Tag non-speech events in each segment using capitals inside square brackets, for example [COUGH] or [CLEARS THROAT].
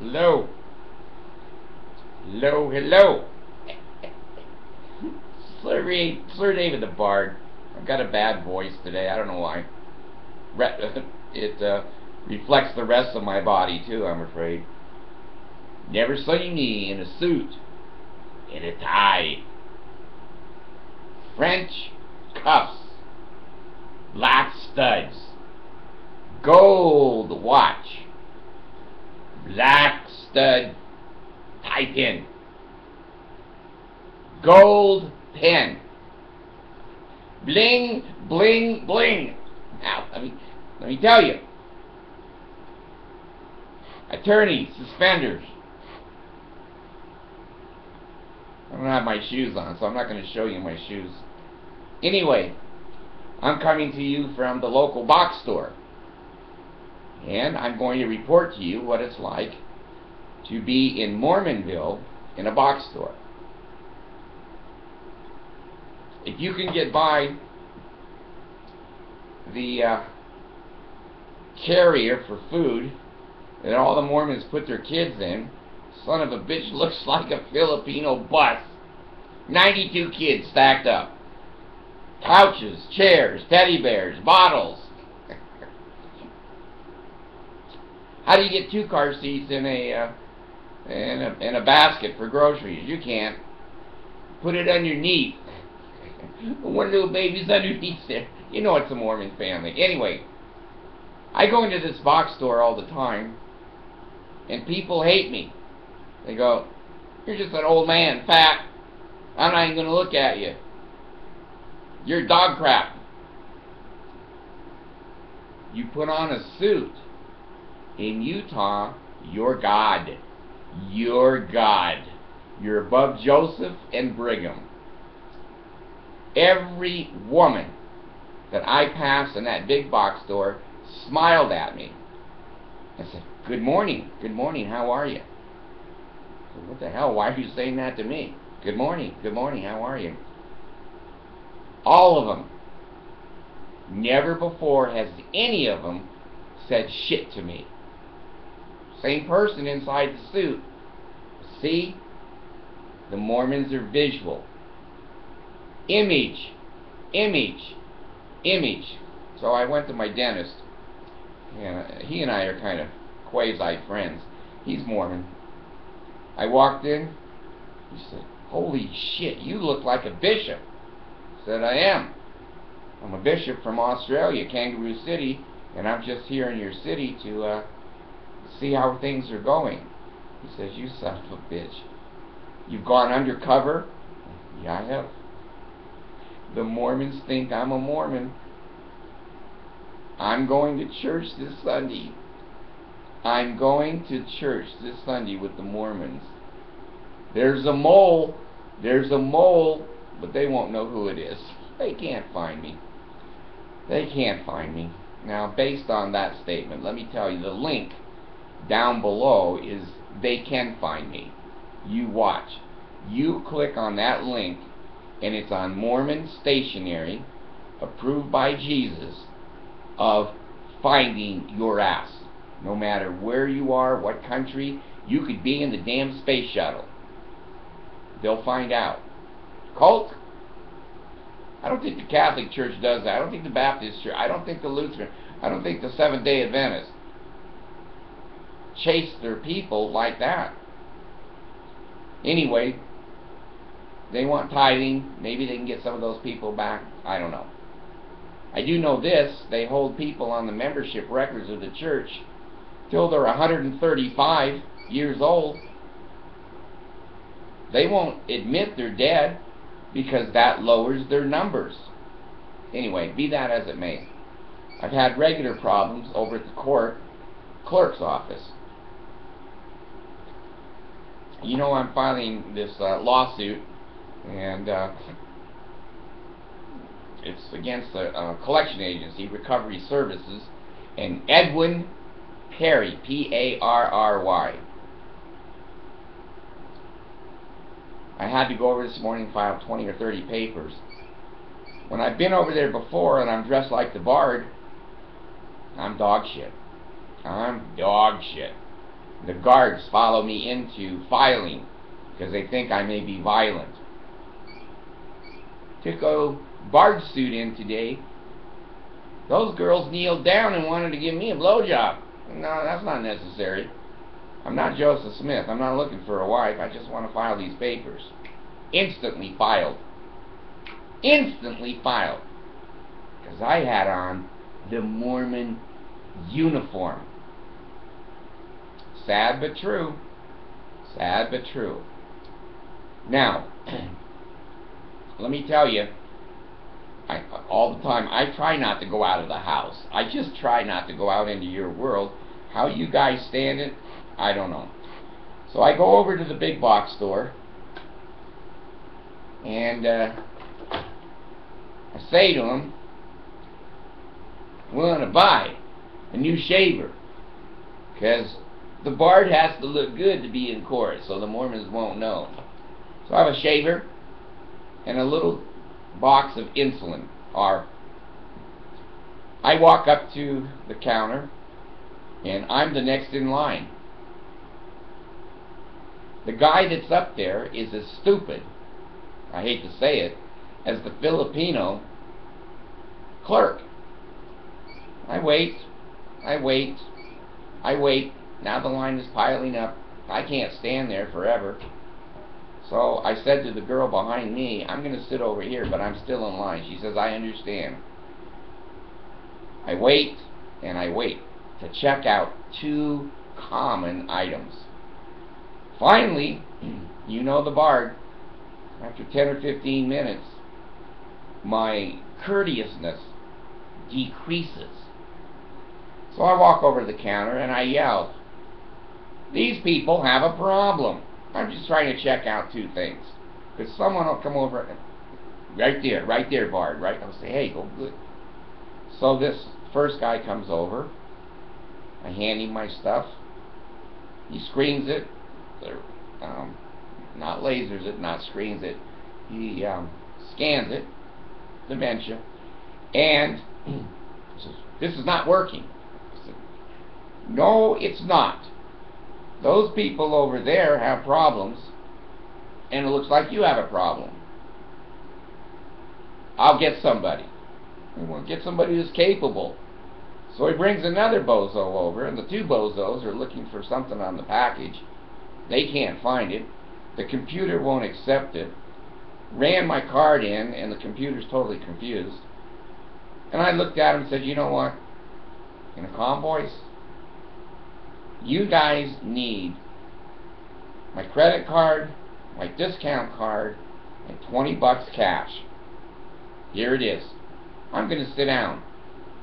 Hello. Hello, hello. Sir, Sir David the Bard. I've got a bad voice today. I don't know why. Re [LAUGHS] it uh, reflects the rest of my body, too, I'm afraid. Never seen me in a suit, in a tie. French cuffs, black studs, gold watch, black stud tie pin, gold pen, bling, bling, bling. Now, let me, let me tell you. Attorney, suspenders. I don't have my shoes on, so I'm not going to show you my shoes. Anyway, I'm coming to you from the local box store. And I'm going to report to you what it's like to be in Mormonville in a box store. If you can get by the uh, carrier for food that all the Mormons put their kids in, son of a bitch [LAUGHS] looks like a Filipino bus. 92 kids stacked up. Couches, chairs, teddy bears, bottles. How do you get two car seats in a, uh, in a in a basket for groceries? You can't. Put it underneath. [LAUGHS] One little baby's underneath there. You know it's a Mormon family. Anyway, I go into this box store all the time, and people hate me. They go, "You're just an old man, fat. I'm not even going to look at you. You're dog crap. You put on a suit. In Utah, you're God. You're God. You're above Joseph and Brigham. Every woman that I passed in that big box store smiled at me. I said, Good morning. Good morning. How are you? Said, what the hell? Why are you saying that to me? Good morning. Good morning. How are you? All of them. Never before has any of them said shit to me. Same person inside the suit. See? The Mormons are visual. Image. Image. Image. So I went to my dentist. And he and I are kind of quasi friends. He's Mormon. I walked in. He said, Holy shit, you look like a bishop. I said, I am. I'm a bishop from Australia, Kangaroo City, and I'm just here in your city to uh, see how things are going. He says, You son of a bitch. You've gone undercover? Yeah, I have. The Mormons think I'm a Mormon. I'm going to church this Sunday. I'm going to church this Sunday with the Mormons. There's a mole. There's a mole, but they won't know who it is. They can't find me. They can't find me. Now, based on that statement, let me tell you the link down below is they can find me. You watch. You click on that link, and it's on Mormon Stationery, approved by Jesus, of finding your ass. No matter where you are, what country, you could be in the damn space shuttle. They'll find out. Cult? I don't think the Catholic Church does that. I don't think the Baptist Church. I don't think the Lutheran. I don't think the Seventh Day Adventists chase their people like that. Anyway, they want tithing. Maybe they can get some of those people back. I don't know. I do know this. They hold people on the membership records of the church till they're 135 years old. They won't admit they're dead because that lowers their numbers. Anyway, be that as it may. I've had regular problems over at the court clerk's office. You know I'm filing this uh, lawsuit and uh, it's against a, a collection agency, Recovery Services, and Edwin Parry, P-A-R-R-Y. I had to go over this morning and file 20 or 30 papers. When I've been over there before and I'm dressed like the bard, I'm dog shit. I'm dog shit. The guards follow me into filing because they think I may be violent. Took a bard suit in today. Those girls kneeled down and wanted to give me a blowjob. No, that's not necessary. I'm not Joseph Smith. I'm not looking for a wife. I just want to file these papers. Instantly filed. Instantly filed. Because I had on the Mormon uniform. Sad but true. Sad but true. Now, [CLEARS THROAT] let me tell you, I, all the time, I try not to go out of the house. I just try not to go out into your world. How you guys stand it, I don't know. So I go over to the big box store, and uh, I say to him, we want to buy a new shaver, because the bard has to look good to be in court, so the Mormons won't know. So I have a shaver and a little box of insulin. Or I walk up to the counter and I'm the next in line. The guy that's up there is as stupid, I hate to say it, as the Filipino clerk. I wait, I wait, I wait. Now the line is piling up. I can't stand there forever. So I said to the girl behind me, I'm going to sit over here, but I'm still in line. She says, I understand. I wait and I wait to check out two common items. Finally, [CLEARS THROAT] you know the bard, after 10 or 15 minutes, my courteousness decreases. So I walk over to the counter and I yell, These people have a problem. I'm just trying to check out two things. Because someone will come over, and, right there, right there, Bard, right? I'll say, hey, go good. So this first guy comes over. I hand him my stuff. He screens it. Um, not lasers it, not screens it. He um, scans it, dementia, and [CLEARS THROAT] says, this is not working. Said, no, it's not. Those people over there have problems, and it looks like you have a problem. I'll get somebody. We want to get somebody who's capable. So he brings another bozo over, and the two bozos are looking for something on the package. They can't find it. The computer won't accept it. Ran my card in, and the computer's totally confused. And I looked at him and said, you know what? In a calm voice, you guys need my credit card, my discount card, and 20 bucks cash. Here it is. I'm going to sit down,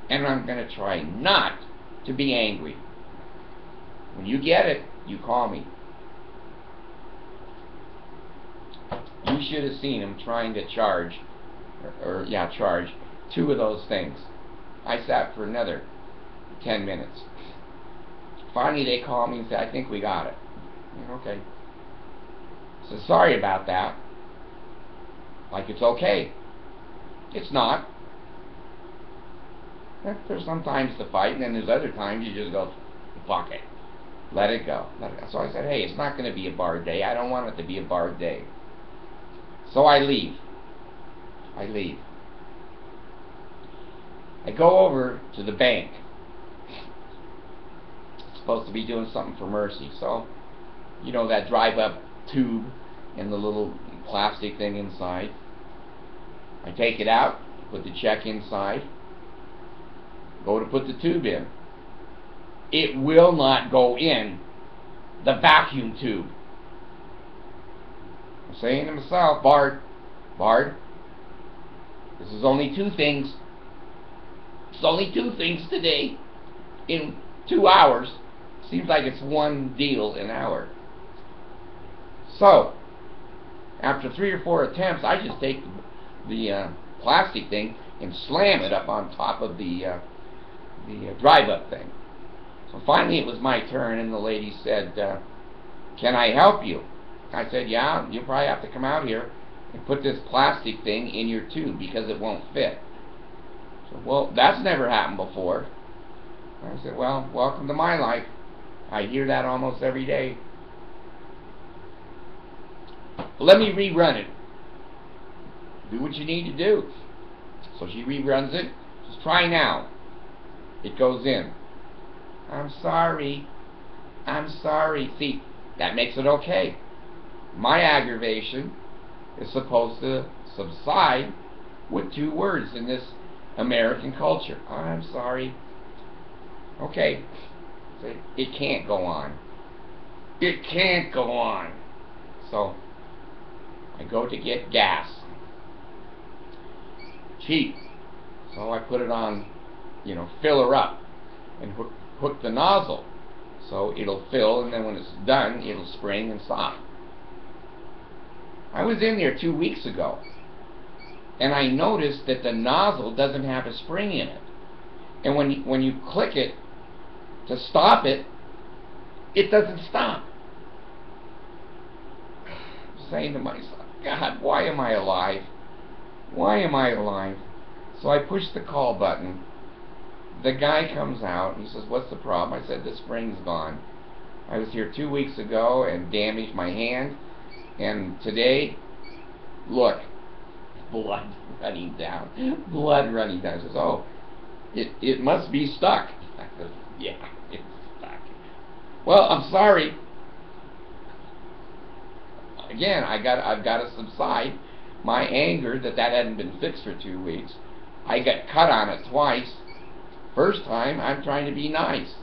and I'm going to try not to be angry. When you get it, you call me. You should have seen him trying to charge, or, or yeah, charge, two of those things. I sat for another 10 minutes. Finally, they call me and say, I think we got it. Okay. So sorry about that. Like it's okay. It's not. Eh, there's sometimes to fight, and then there's other times you just go, fuck it. Let it go. Let it go. So I said, hey, it's not going to be a bar day. I don't want it to be a bar day. So I leave. I leave. I go over to the bank supposed to be doing something for Mercy. So, you know that drive-up tube and the little plastic thing inside. I take it out, put the check inside, go to put the tube in. It will not go in the vacuum tube. I'm saying to myself, Bard, Bard, this is only two things. It's only two things today in two hours. Seems like it's one deal an hour. So, after three or four attempts, I just take the uh, plastic thing and slam it up on top of the uh, the uh, drive-up thing. So finally, it was my turn, and the lady said, uh, "Can I help you?" I said, "Yeah, you probably have to come out here and put this plastic thing in your tube because it won't fit." So, well, that's never happened before. I said, "Well, welcome to my life." I hear that almost every day. Let me rerun it. Do what you need to do. So she reruns it. Just try now. It goes in. I'm sorry. I'm sorry. See, that makes it okay. My aggravation is supposed to subside with two words in this American culture. I'm sorry. Okay. It can't go on. It can't go on. So, I go to get gas. Cheap. So I put it on, you know, fill her up and hook, hook the nozzle. So it'll fill and then when it's done, it'll spring and stop. I was in there two weeks ago and I noticed that the nozzle doesn't have a spring in it. And when when you click it to stop it, it doesn't stop. I'm saying to myself, God, why am I alive? Why am I alive? So I push the call button. The guy comes out. And he says, what's the problem? I said, the spring's gone. I was here two weeks ago and damaged my hand. And today, look, [LAUGHS] blood running down. Blood running down. He says, oh, it, it must be stuck. [LAUGHS] I said, yeah. Well, I'm sorry. Again, I got I've got to subside my anger that that hadn't been fixed for two weeks. I got cut on it twice. First time, I'm trying to be nice.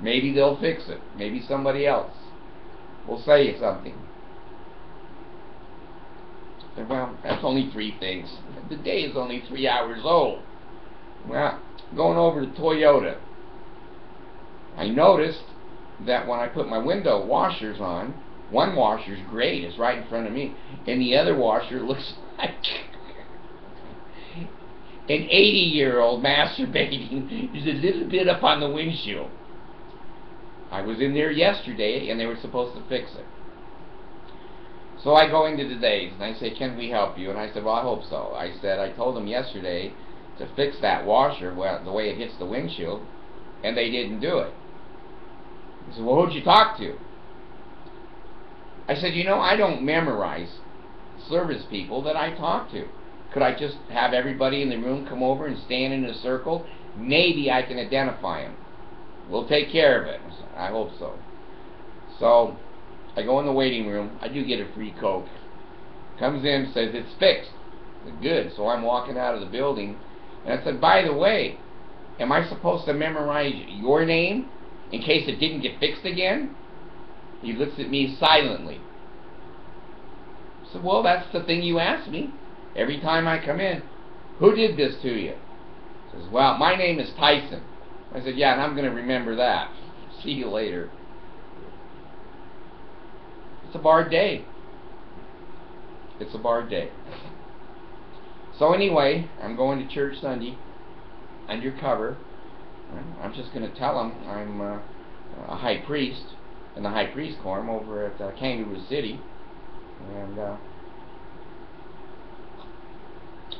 Maybe they'll fix it. Maybe somebody else will say something. Well, that's only three things. The day is only three hours old. Well, going over to Toyota, I noticed that when I put my window washers on, one washer's great, it's right in front of me, and the other washer [LAUGHS] looks like an 80-year-old masturbating is a little bit up on the windshield. I was in there yesterday, and they were supposed to fix it. So I go into today's, and I say, can we help you? And I said, well, I hope so. I said, I told them yesterday to fix that washer, well, the way it hits the windshield, and they didn't do it. He said, well, who'd you talk to? I said, you know, I don't memorize service people that I talk to. Could I just have everybody in the room come over and stand in a circle? Maybe I can identify them. We'll take care of it. I, said, I hope so. So, I go in the waiting room. I do get a free Coke. Comes in, says it's fixed. Said, Good. So I'm walking out of the building. And I said, by the way, am I supposed to memorize your name in case it didn't get fixed again? He looks at me silently. Said, well, that's the thing you asked me. Every time I come in, who did this to you? He says, well, my name is Tyson. I said, yeah, and I'm going to remember that. [LAUGHS] See you later. It's a Bard day. It's a Bard day. So anyway, I'm going to church Sunday, undercover. I'm just going to tell them I'm uh, a high priest in the high priest quorum over at uh, Kangaroo City. And uh,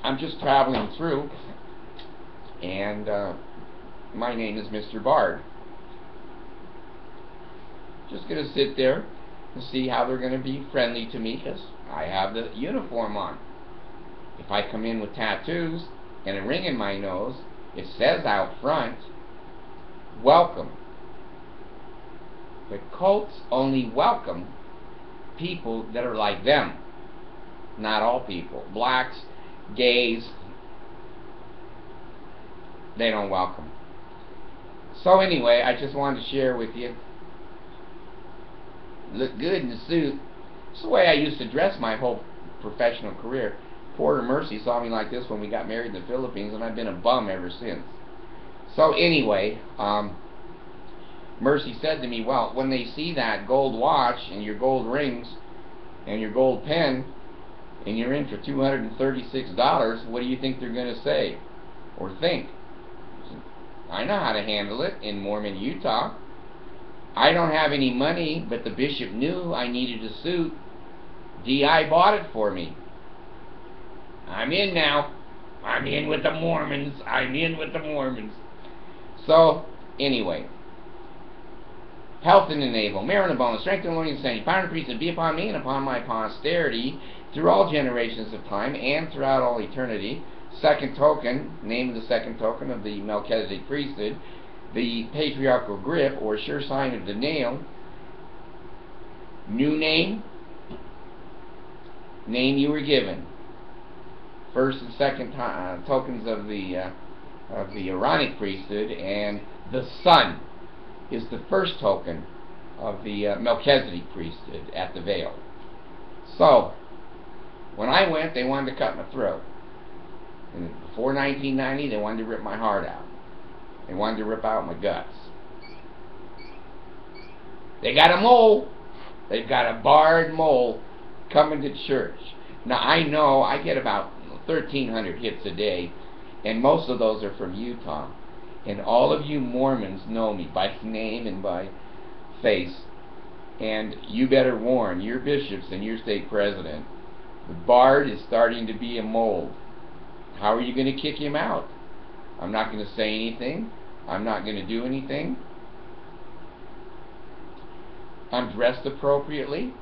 I'm just traveling through, and uh, my name is Mr. Bard. Just going to sit there and see how they're going to be friendly to me because I have the uniform on. If I come in with tattoos and a ring in my nose, it says out front, welcome. But cults only welcome people that are like them. Not all people. Blacks, gays, they don't welcome. So anyway, I just wanted to share with you. Look good in the suit. It's the way I used to dress my whole professional career. Porter Mercy saw me like this when we got married in the Philippines, and I've been a bum ever since. So anyway, um, Mercy said to me, well, when they see that gold watch and your gold rings and your gold pen and you're in for $236, what do you think they're going to say or think? I know how to handle it in Mormon, Utah. I don't have any money, but the bishop knew I needed a suit. D.I. bought it for me. I'm in now. I'm in with the Mormons. I'm in with the Mormons. So, anyway, health and enable, merit and bonus, strength and loyalty and sanity, power and priesthood be upon me and upon my posterity through all generations of time and throughout all eternity. Second token, name of the second token of the Melchizedek priesthood, the patriarchal grip or sure sign of the nail. New name, name you were given. First and second uh, tokens of the uh, of the Aaronic priesthood, and the sun is the first token of the uh, Melchizedek priesthood at the veil. So, when I went, they wanted to cut my throat. And before 1990, they wanted to rip my heart out. They wanted to rip out my guts. They got a mole. They've got a Bard mole coming to church. Now, I know I get about 1,300 hits a day, and most of those are from Utah. And all of you Mormons know me by [LAUGHS] name and by face. And you better warn your bishops and your state president. The Bard is starting to be a mold. How are you going to kick him out? I'm not going to say anything. I'm not going to do anything. I'm dressed appropriately.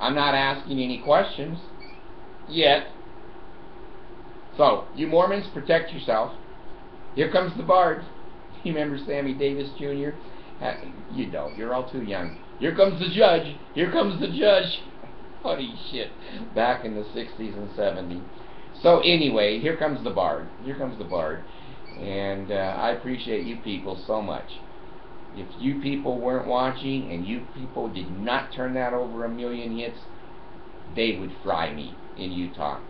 I'm not asking any questions yet. So, you Mormons, protect yourself. Here comes the Bard. [LAUGHS] You remember Sammy Davis Jr.? Uh, you don't. You're all too young. Here comes the judge. Here comes the judge. [LAUGHS] Funny shit. Back in the 60s and 70s. So anyway, here comes the Bard. Here comes the Bard. And uh, I appreciate you people so much. If you people weren't watching and you people did not turn that over a million hits, they would fry me in Utah.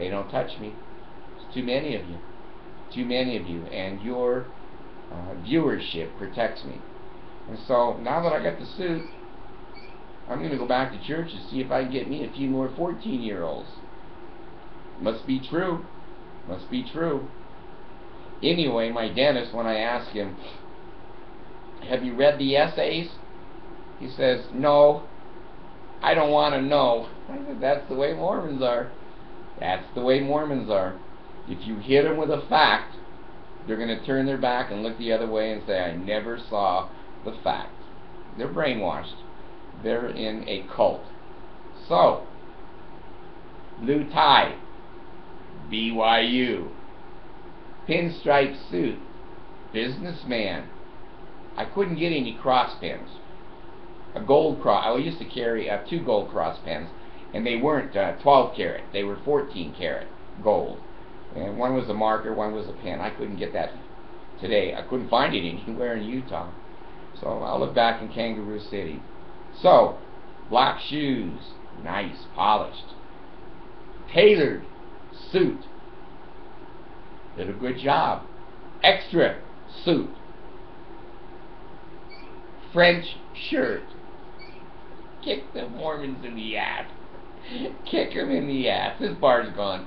They don't touch me. It's too many of you. Too many of you. And your uh, viewership protects me. And so now that I got the suit, I'm going to go back to church and see if I can get me a few more 14 year olds. Must be true. Must be true. Anyway, my dentist, when I ask him, Have you read the essays? He says, No. I don't want to know. [LAUGHS] I said, That's the way Mormons are. That's the way Mormons are. If you hit them with a fact, they're going to turn their back and look the other way and say, I never saw the fact. They're brainwashed. They're in a cult. So, blue tie, BYU, pinstripe suit, businessman. I couldn't get any cross pins. A gold cross. I used to carry uh, two gold cross pins and they weren't uh, 12 karat, they were 14 karat gold. And one was a marker, one was a pen. I couldn't get that today. I couldn't find it [LAUGHS] anywhere in Utah. So I'll look back in Kangaroo City. So, black shoes, nice, polished. Tailored suit. Did a good job. Extra suit. French shirt. Kick the Mormons in the ass. Kick him in the ass. His bar's gone.